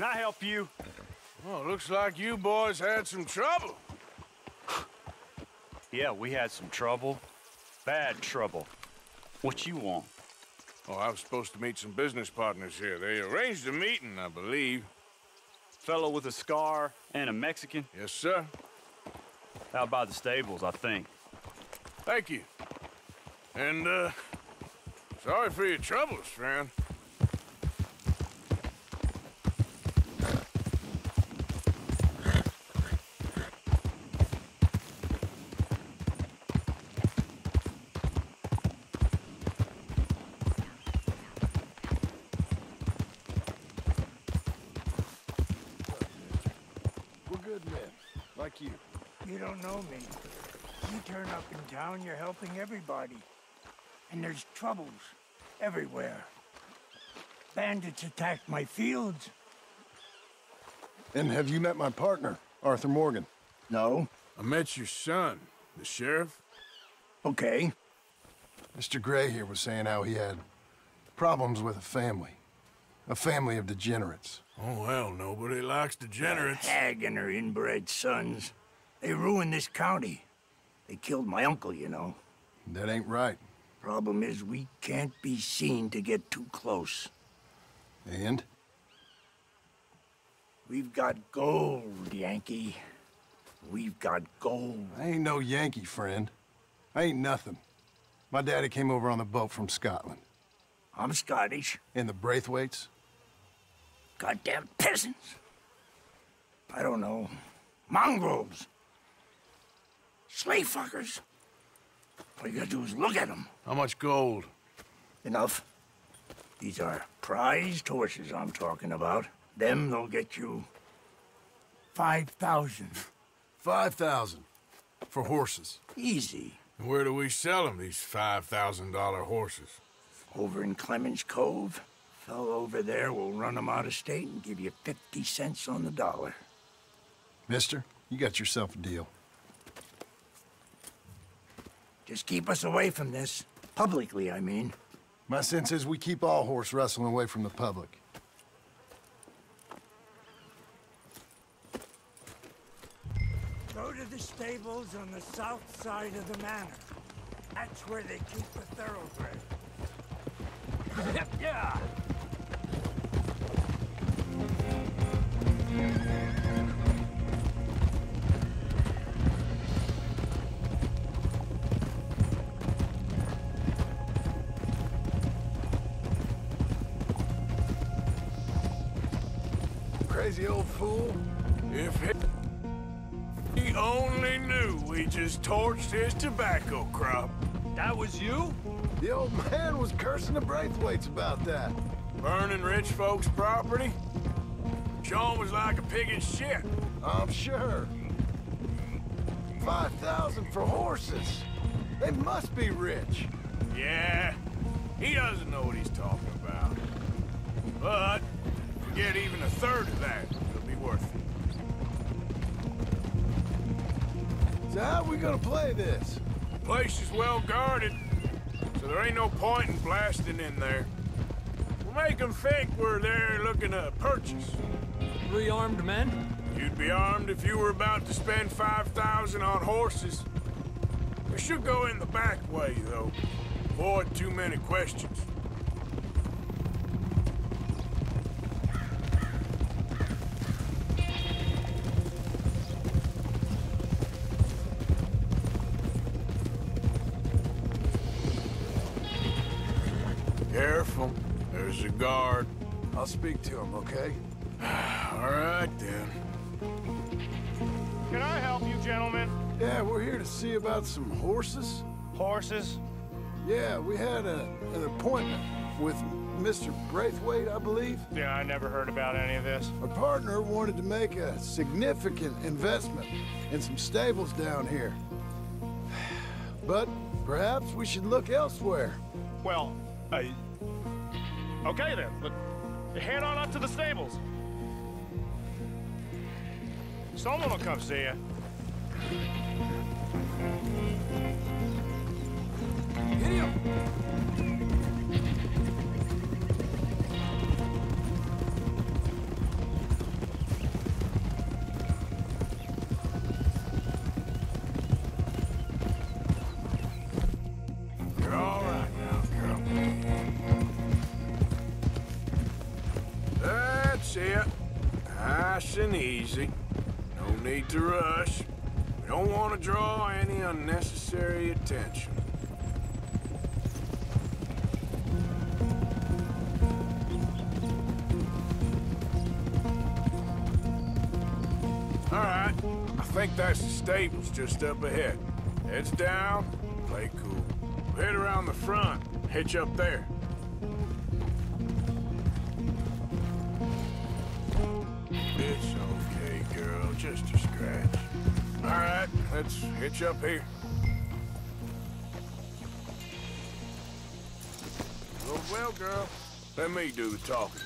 Can I help you? Well, looks like you boys had some trouble. Yeah, we had some trouble. Bad trouble. What you want? Oh, I was supposed to meet some business partners here. They arranged a meeting, I believe. Fellow with a scar and a Mexican? Yes, sir. Out by the stables, I think. Thank you. And, uh, sorry for your troubles, friend. Good men, like you. You don't know me. You turn up in town, you're helping everybody. And there's troubles everywhere. Bandits attacked my fields. And have you met my partner, Arthur Morgan? No? I met your son, the sheriff. Okay. Mr. Gray here was saying how he had problems with a family. A family of degenerates. Oh, well, nobody likes degenerates. Hag and her inbred sons. They ruined this county. They killed my uncle, you know. That ain't right. Problem is, we can't be seen to get too close. And? We've got gold, Yankee. We've got gold. I ain't no Yankee, friend. I ain't nothing. My daddy came over on the boat from Scotland. I'm Scottish. And the Braithwaites? Goddamn peasants. I don't know. Mongrels. Slave fuckers. All you gotta do is look at them. How much gold? Enough. These are prized horses I'm talking about. Them, they'll get you... 5,000. Five thousand. For horses. Easy. And where do we sell them, these $5,000 horses? Over in Clemens Cove. Fellow over there will run them out of state and give you 50 cents on the dollar. Mister, you got yourself a deal. Just keep us away from this. Publicly, I mean. My sense is we keep all horse wrestling away from the public. Go to the stables on the south side of the manor. That's where they keep the thoroughbred. Yeah! Crazy old fool. If he, he only knew we just torched his tobacco crop. That was you? The old man was cursing the Braithwaites about that. Burning rich folks' property? Sean was like a pig in shit. I'm sure. 5,000 for horses. They must be rich. Yeah, he doesn't know what he's talking about. But, get even a third of that, it'll be worth it. So how are we gonna play this? Place is well guarded, so there ain't no point in blasting in there. We'll make them think we're there looking to purchase. Three armed men? You'd be armed if you were about to spend 5,000 on horses. We should go in the back way, though. Avoid too many questions. There's a guard. I'll speak to him, okay? All right, then. Can I help you, gentlemen? Yeah, we're here to see about some horses. Horses? Yeah, we had a, an appointment with Mr. Braithwaite, I believe. Yeah, I never heard about any of this. Our partner wanted to make a significant investment in some stables down here. But perhaps we should look elsewhere. Well, uh, okay then. Head on up to the stables. Someone will come see you. Hit! All right. I think that's the stables just up ahead. Heads down, play cool. Head around the front, hitch up there. It's okay, girl. Just a scratch. All right, let's hitch up here. Oh, well, girl. Let me do the talking.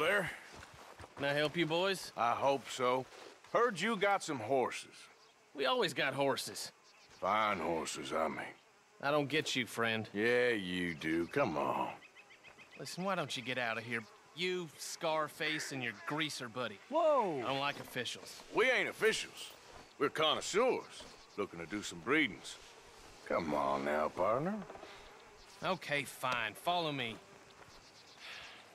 There. Can I help you boys? I hope so. Heard you got some horses. We always got horses. Fine horses, I mean. I don't get you, friend. Yeah, you do. Come on. Listen, why don't you get out of here? You, Scarface, and your greaser buddy. Whoa! I don't like officials. We ain't officials. We're connoisseurs, looking to do some breedings. Come on now, partner. Okay, fine. Follow me.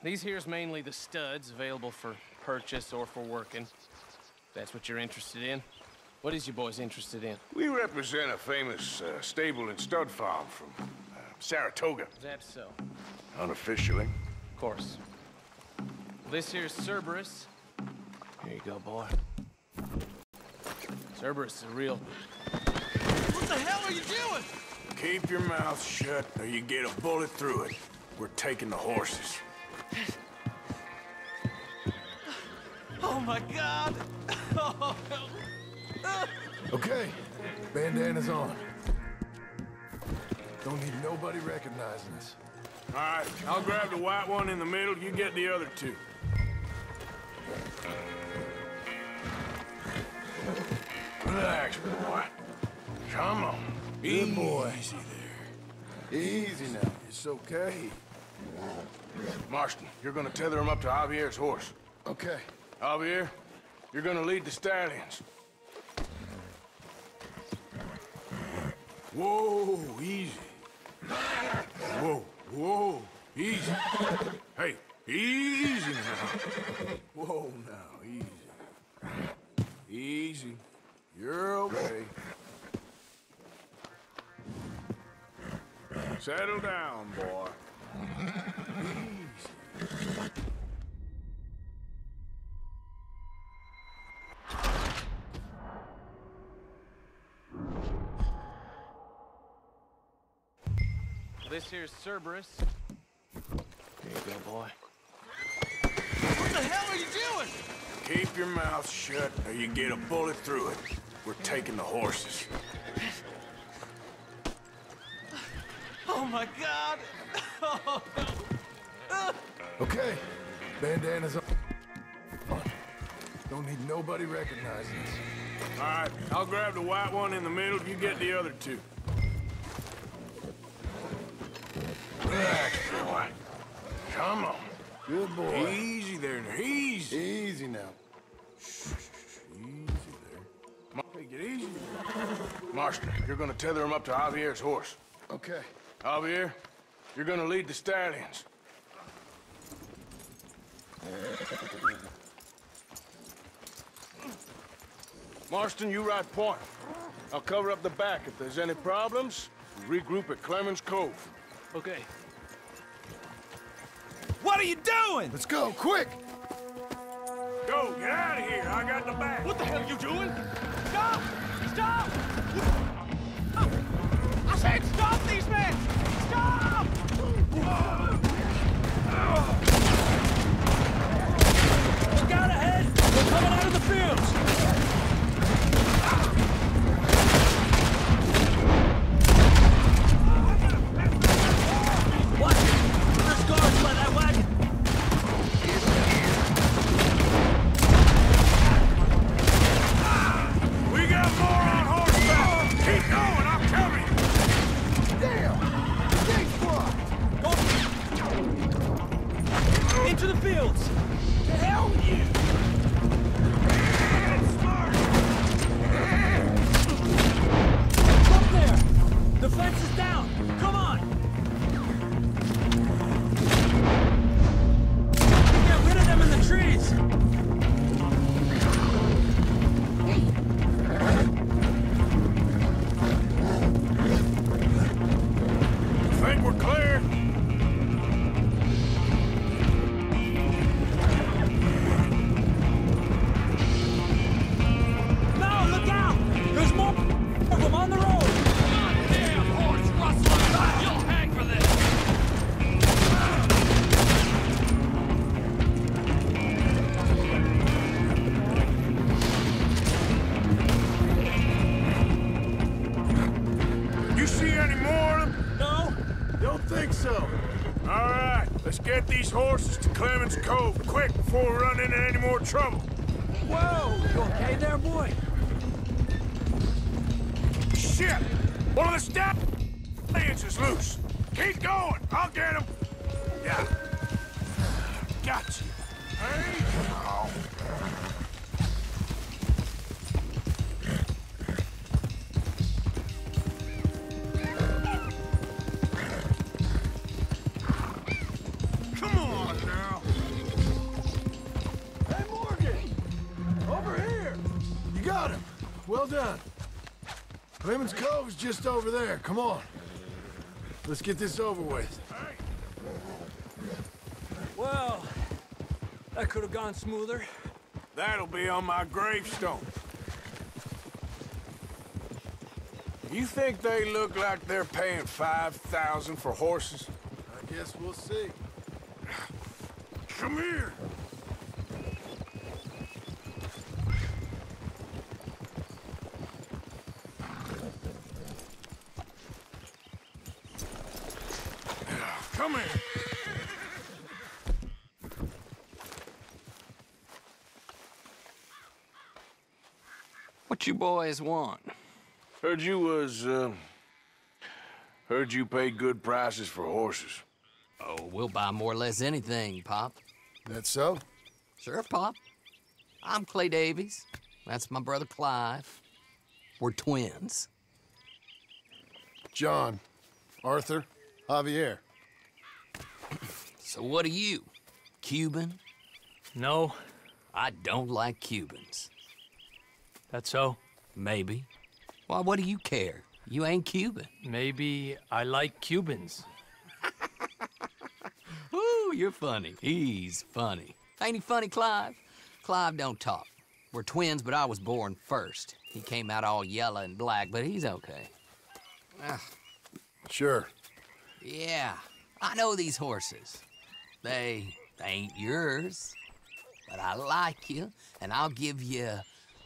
These here's mainly the studs available for purchase or for working. If that's what you're interested in. What is you boys interested in? We represent a famous uh, stable and stud farm from uh, Saratoga, That's so? unofficially. Of course. This here's Cerberus. Here you go, boy. Cerberus is a real... What the hell are you doing? Keep your mouth shut or you get a bullet through it. We're taking the horses. Oh, oh my god! Okay, bandana's on. Don't need nobody recognizing us. All right, I'll grab the white one in the middle. You get the other two. Relax, boy. Come on. Good boy. Easy there. Easy now. It's okay. Marston, you're gonna tether him up to Javier's horse. Okay. Javier, you're gonna lead the stallions. Whoa, easy. Whoa, whoa, easy. Hey, easy now. Whoa, now, easy. Easy. You're okay. Settle down, boy. This here's Cerberus. Here you go, boy. What the hell are you doing? Keep your mouth shut or you get a bullet through it. We're taking the horses. Oh my god! Okay, bandana's on. Don't need nobody recognizing us. All right, I'll grab the white one in the middle. You get the other two. Come on. Good boy. Easy there, now. Easy. Easy now. Easy there. Take it easy. Marston, you're gonna tether him up to Javier's horse. Okay. Javier, you're gonna lead the stallions. Marston, you ride point. I'll cover up the back. If there's any problems, regroup at Clemens Cove. Okay. What are you doing? Let's go, quick! Go, get out of here. I got the back. What the hell are you doing? Stop! Stop! I said stop to the fields! To hell with you! Up there! The fence is down! Let's get these horses to Clemens Cove quick before we run into any more trouble. Whoa! You okay there, boy? Shit! One of the stallions is loose. Keep going. I'll get him. Yeah. Got you. Clemens Cove's just over there. Come on. Let's get this over with. Well, that could have gone smoother. That'll be on my gravestone. You think they look like they're paying 5000 for horses? I guess we'll see. Come here. Come here. What you boys want? Heard you was, uh, heard you pay good prices for horses. Oh, we'll buy more or less anything, Pop. That so? Sure, Pop. I'm Clay Davies. That's my brother Clive. We're twins. John, Arthur, Javier. So what are you? Cuban? No, I don't like Cubans. That's so. Maybe. Why, what do you care? You ain't Cuban. Maybe I like Cubans. Ooh, you're funny. He's funny. Ain't he funny, Clive? Clive don't talk. We're twins, but I was born first. He came out all yellow and black, but he's okay. Ah. Sure. Yeah, I know these horses. They, they ain't yours, but I like you, and I'll give you,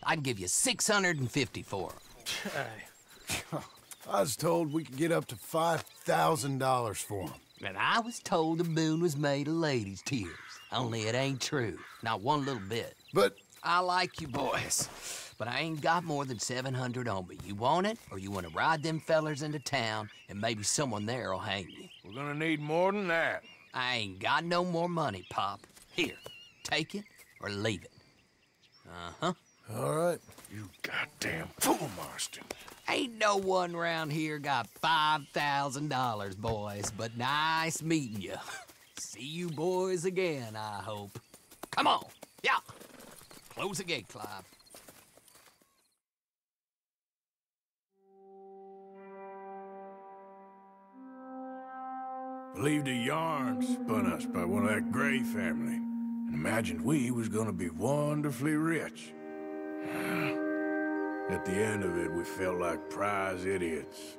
I'd give you 650 for 'em. I was told we could get up to $5,000 for them. And I was told the moon was made of ladies' tears. Only it ain't true. Not one little bit. But I like you boys, but I ain't got more than 700 on me. You want it, or you want to ride them fellers into town, and maybe someone there'll hang you. We're gonna need more than that. I ain't got no more money, Pop. Here, take it or leave it. Uh-huh. All right. You goddamn fool, Marston. Ain't no one round here got $5,000, boys, but nice meeting you. See you boys again, I hope. Come on. Yeah. Close the gate, Clive. Believed a yarn spun us by one of that Gray family, and imagined we was gonna be wonderfully rich. At the end of it, we felt like prize idiots.